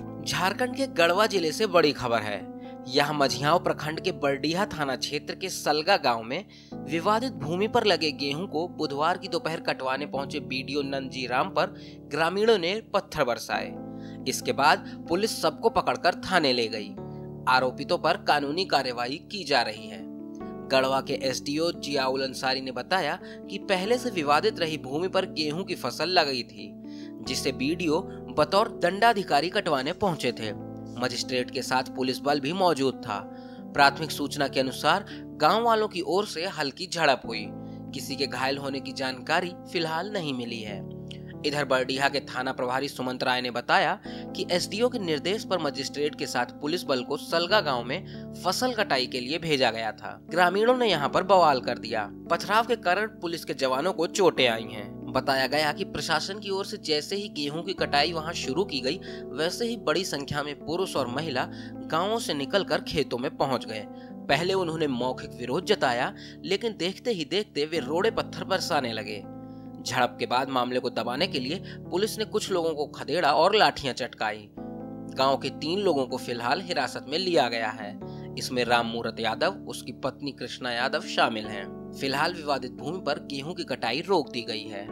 झारखंड के गढ़वा ज़िले से बड़ी खबर है। यह मझियाओं प्रखंड के बरडीहा थाना क्षेत्र के सलगा गाँव में विवादित भूमि पर लगे गेहूँ को बुधवार की दोपहर कटवाने पहुँचे बीडीओ नंदजी राम पर ग्रामीणों ने पत्थर बरसाए। इसके बाद पुलिस सबको पकड़कर थाने ले गई। आरोपितों पर कानूनी कार्यवाही की जा रही है। गढ़वा के एसडीओ जियाउल अंसारी ने बताया कि पहले से विवादित रही भूमि पर गेहूँ की फ़सल लगाई थी। जिसे बीडीओ बतौर दंडाधिकारी कटवाने पहुँचे थे। मजिस्ट्रेट के साथ पुलिस बल भी मौजूद था। प्राथमिक सूचना के अनुसार गाँव वालों की ओर से हल्की झड़प हुई। किसी के घायल होने की जानकारी फ़िलहाल नहीं मिली है। इधर बरडीहा के थाना प्रभारी सुमंत राय ने बताया कि एसडीओ के निर्देश पर मजिस्ट्रेट के साथ पुलिस बल को सलगा गाँव में फ़सल कटाई के लिए भेजा गया था। ग्रामीणों ने यहाँ पर बवाल कर दिया। पथराव के कारण पुलिस के जवानों को चोटें आई हैं। बताया गया कि प्रशासन की ओर से जैसे ही गेहूँ की कटाई वहाँ शुरू की गई, वैसे ही बड़ी संख्या में पुरुष और महिला गाँवों से निकलकर खेतों में पहुँच गए। पहले उन्होंने मौखिक विरोध जताया, लेकिन देखते ही देखते वे रोड़े पत्थर बरसाने लगे। झड़प के बाद मामले को दबाने के लिए पुलिस ने कुछ लोगों को खदेड़ा और लाठियाँ चटकाई। गाँव के तीन लोगों को फ़िलहाल हिरासत में लिया गया है। इसमें राम यादव, उसकी पत्नी कृष्णा यादव शामिल हैं। फ़िलहाल विवादित भूमि पर गेहूँ की कटाई रोक दी गई है।